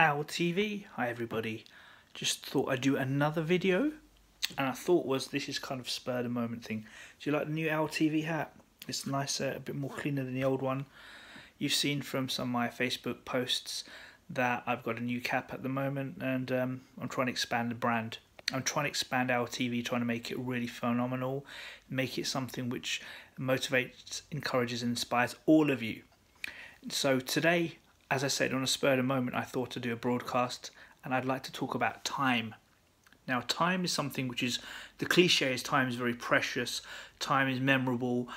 Owl TV. Hi everybody. Just thought I'd do another video and I thought was this is kind of spur the moment thing. Do you like the new Owl TV hat? It's nicer, a bit more cleaner than the old one. You've seen from some of my Facebook posts that I've got a new cap at the moment and um, I'm trying to expand the brand. I'm trying to expand our TV, trying to make it really phenomenal, make it something which motivates, encourages, and inspires all of you. So today as I said, on a spur of the moment, I thought to do a broadcast and I'd like to talk about time. Now, time is something which is the cliche is time is very precious, time is memorable,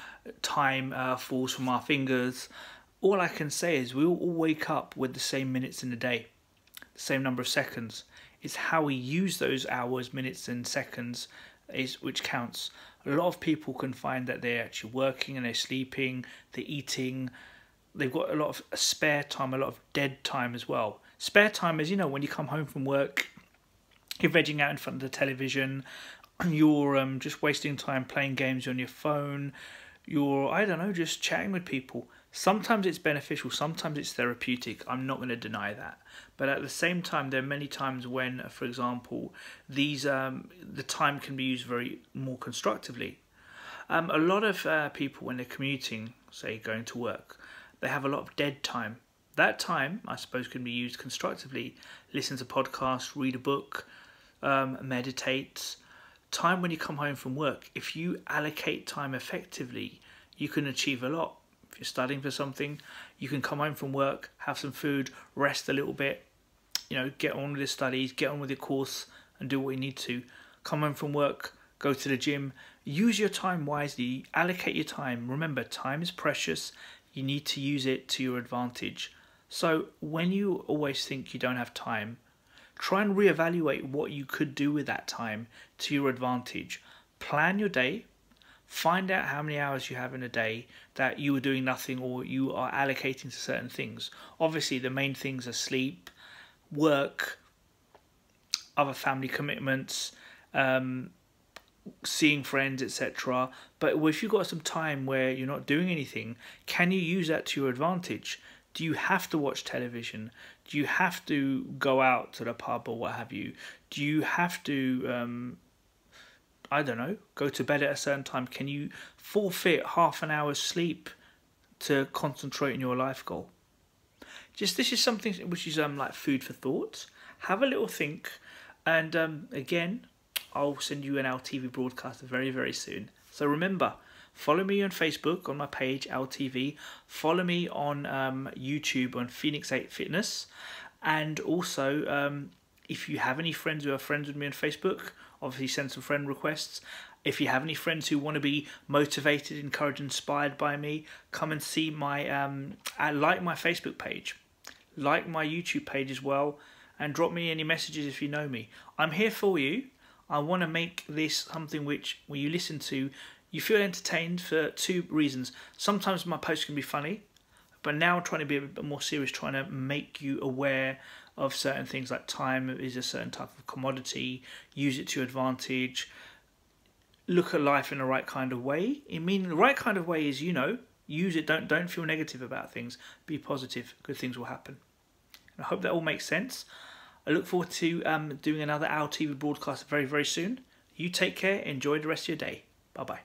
time uh, falls from our fingers. All I can say is we all wake up with the same minutes in the day, the same number of seconds. It's how we use those hours, minutes, and seconds is which counts. A lot of people can find that they're actually working and they're sleeping, they're eating, they've got a lot of spare time, a lot of dead time as well. Spare time is, you know, when you come home from work, you're vegging out in front of the television, you're um, just wasting time playing games on your phone, you're, I don't know, just chatting with people. Sometimes it's beneficial, sometimes it's therapeutic. I'm not going to deny that. But at the same time, there are many times when, for example, these um, the time can be used very more constructively. Um, a lot of uh, people, when they're commuting, say going to work, they have a lot of dead time. That time, I suppose, can be used constructively. Listen to podcasts, read a book, um, meditate. Time when you come home from work, if you allocate time effectively, you can achieve a lot. If you're studying for something, you can come home from work, have some food, rest a little bit, you know, get on with your studies, get on with your course, and do what you need to. Come home from work, go to the gym, use your time wisely, allocate your time. Remember, time is precious you need to use it to your advantage. So when you always think you don't have time, try and reevaluate what you could do with that time to your advantage. Plan your day, find out how many hours you have in a day that you are doing nothing or you are allocating to certain things. Obviously, the main things are sleep, work, other family commitments, um, seeing friends, etc. But if you've got some time where you're not doing anything, can you use that to your advantage? Do you have to watch television? Do you have to go out to the pub or what have you? Do you have to, um, I don't know, go to bed at a certain time? Can you forfeit half an hour's sleep to concentrate on your life goal? Just this is something which is um like food for thought. Have a little think, and um, again, I'll send you an LTV broadcast very, very soon. So remember, follow me on Facebook on my page LTV. Follow me on um, YouTube on Phoenix 8 Fitness. And also, um, if you have any friends who are friends with me on Facebook, obviously send some friend requests. If you have any friends who want to be motivated, encouraged, inspired by me, come and see my, um, like my Facebook page, like my YouTube page as well, and drop me any messages if you know me. I'm here for you. I want to make this something which, when you listen to, you feel entertained for two reasons. Sometimes my posts can be funny, but now I'm trying to be a bit more serious, trying to make you aware of certain things like time is a certain type of commodity, use it to your advantage, look at life in the right kind of way. I mean, the right kind of way is, you know, use it, don't, don't feel negative about things, be positive, good things will happen. I hope that all makes sense. I look forward to um, doing another Owl TV broadcast very, very soon. You take care. Enjoy the rest of your day. Bye bye.